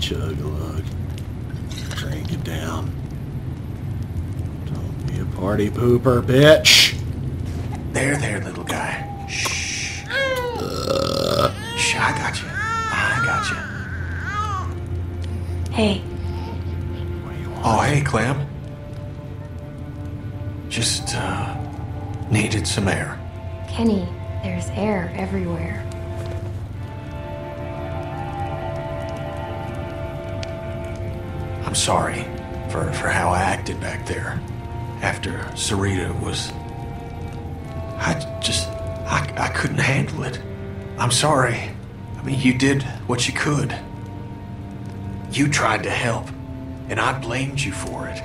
chug a lug. Drink it down. Don't be a party pooper, bitch. There, there, little guy. Shh. Shh, I got you. I got you. Hey, Oh, hey, Clem. Just, uh, needed some air. Kenny, there's air everywhere. I'm sorry for, for how I acted back there after Sarita was. I just. I, I couldn't handle it. I'm sorry. I mean, you did what you could. You tried to help, and I blamed you for it.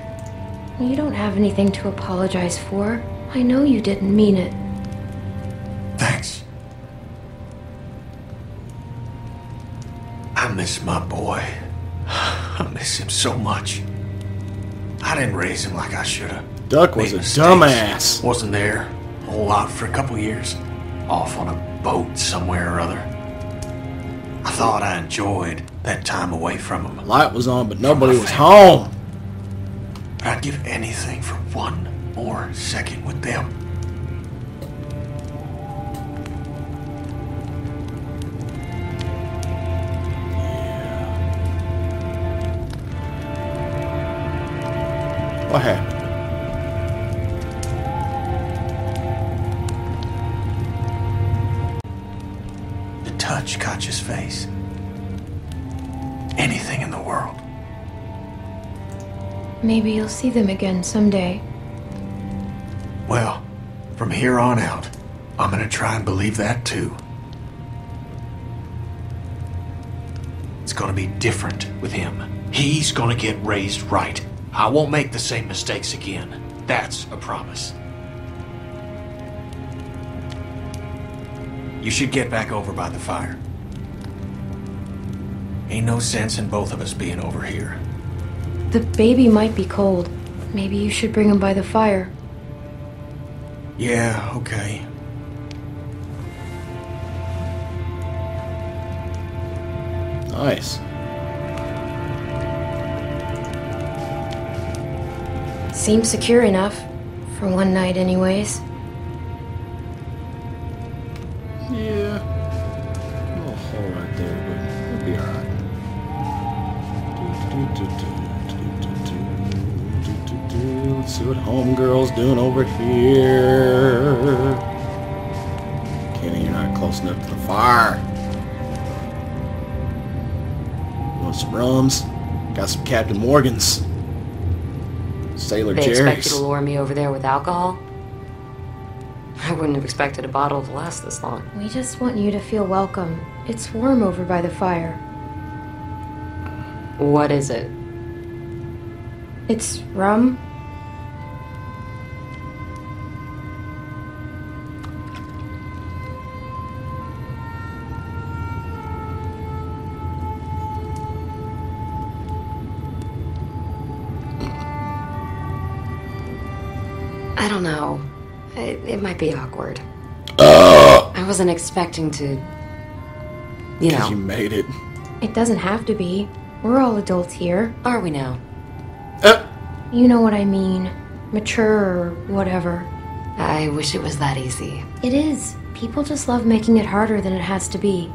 You don't have anything to apologize for. I know you didn't mean it. Thanks. I miss my boy. I miss him so much. I didn't raise him like I should have. Duck was Made a mistakes. dumbass. Wasn't there a whole lot for a couple years. Off on a boat somewhere or other. I thought I enjoyed that time away from him. Light was on, but nobody was home. But I'd give anything for one more second with them. What happened? The touch Katjaa's face. Anything in the world. Maybe you'll see them again someday. Well, from here on out, I'm gonna try and believe that too. It's gonna be different with him. He's gonna get raised right. I won't make the same mistakes again. That's a promise. You should get back over by the fire. Ain't no sense in both of us being over here. The baby might be cold. Maybe you should bring him by the fire. Yeah, okay. Nice. Seems secure enough. For one night, anyways. Yeah. A little hole right there, but it'll be alright. Let's see what homegirl's doing over here. Kenny, you're not close enough to the fire. Want some rums? Got some Captain Morgan's. Sailor They expect Jerry's. you to lure me over there with alcohol? I wouldn't have expected a bottle to last this long. We just want you to feel welcome. It's warm over by the fire. What is it? It's rum. I don't know. It, it might be awkward. I wasn't expecting to. You Because you made it. It doesn't have to be. We're all adults here. are we now? Uh, You know what I mean. Mature or whatever. I wish it was that easy. It is. People just love making it harder than it has to be.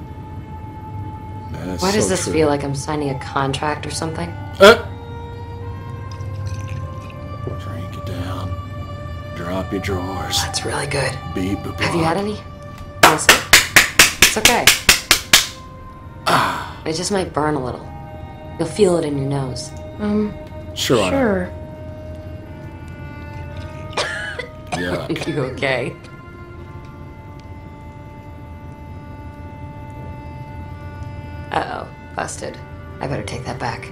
that's Why does so this true. feel like I'm signing a contract or something? Uh. Drop your drawers. That's really good. Beep boop. Have you had any? Honestly, it's okay. It just might burn a little. You'll feel it in your nose. Um, Sure. sure. Yeah. you okay? Uh oh, busted. I better take that back.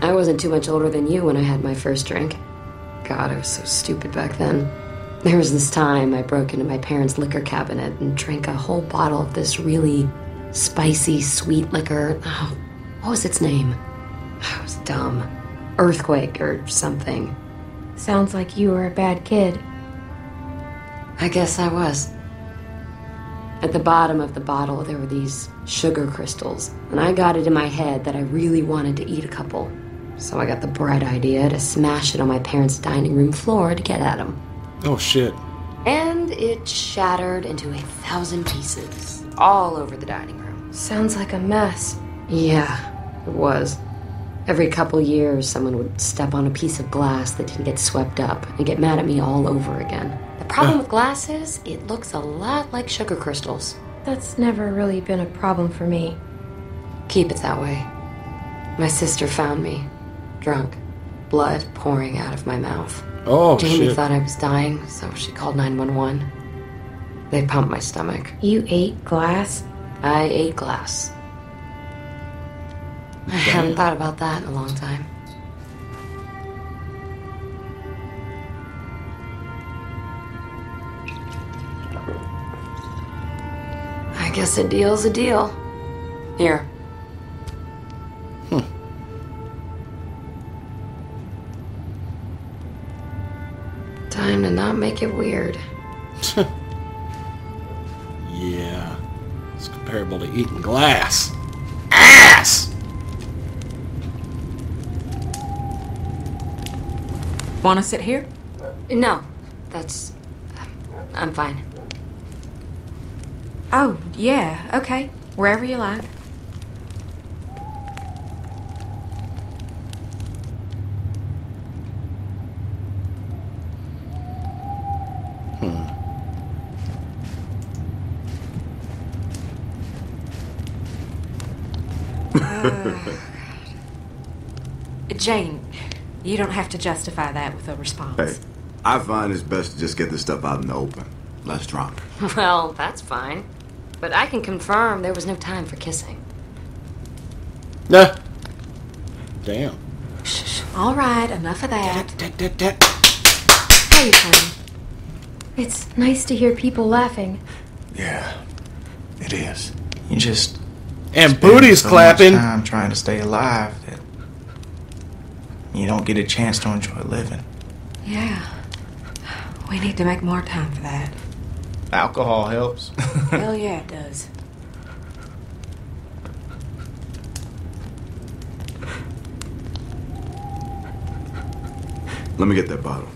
I wasn't too much older than you when I had my first drink. God, I was so stupid back then. There was this time I broke into my parents' liquor cabinet and drank a whole bottle of this really spicy, sweet liquor. Oh, what was its name? I was dumb. Earthquake or something. Sounds like you were a bad kid. I guess I was. At the bottom of the bottle, there were these sugar crystals, and I got it in my head that I really wanted to eat a couple. So I got the bright idea to smash it on my parents' dining room floor to get at them. Oh shit. And it shattered into a thousand pieces, all over the dining room. Sounds like a mess. Yeah, it was. Every couple years, someone would step on a piece of glass that didn't get swept up and get mad at me all over again. The problem with glass is, it looks a lot like sugar crystals. That's never really been a problem for me. Keep it that way. My sister found me, drunk, blood pouring out of my mouth. Oh Jamie shit. thought I was dying, so she called 911. They pumped my stomach. You ate glass? I ate glass. I haven't thought about that in a long time. I guess a deal's a deal. Here. Make it weird. Yeah. It's comparable to eating glass. Ass! Want to sit here? No, that's. I'm fine. Oh, yeah, okay. Wherever you like. Uh, Jane, you don't have to justify that with a response. Hey, I find it's best to just get this stuff out in the open. Less drama. Well, that's fine. But I can confirm there was no time for kissing. Nah. Damn. All right, enough of that. Dat, dat, dat. How you feeling? It's nice to hear people laughing. Yeah, it is. You just And spend booty's so clapping. I'm trying to stay alive that you don't get a chance to enjoy living. Yeah. We need to make more time for that. Alcohol helps. Hell yeah, it does. Let me get that bottle.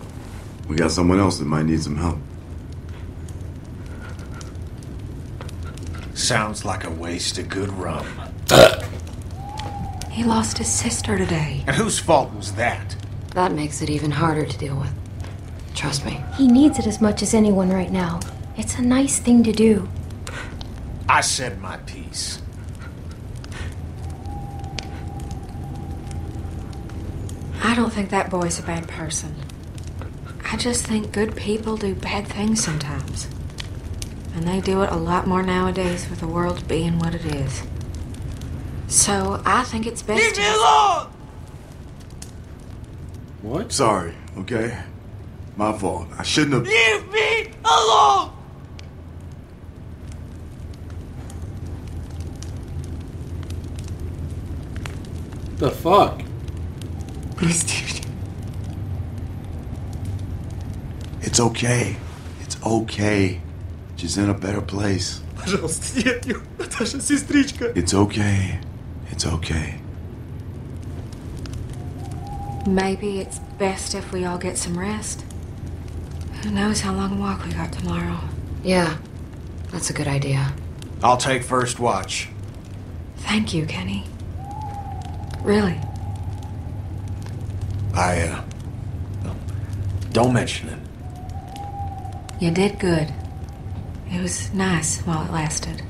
We got someone else that might need some help. Sounds like a waste of good rum. He lost his sister today. And whose fault was that? That makes it even harder to deal with. Trust me. He needs it as much as anyone right now. It's a nice thing to do. I said my piece. I don't think that boy's a bad person. I just think good people do bad things sometimes. And they do it a lot more nowadays with the world being what it is. So I think it's best. Leave me alone! What? Sorry, okay? My fault. I shouldn't have. Leave me alone! The fuck? It's okay. It's okay. She's in a better place. Пожалуйста, нет, нет, Наташа, сестричка. It's okay. It's okay. Maybe it's best if we all get some rest. Who knows how long a walk we got tomorrow? Yeah, that's a good idea. I'll take first watch. Thank you, Kenny. Really. I, uh. no, Don't mention it. You did good. It was nice while it lasted.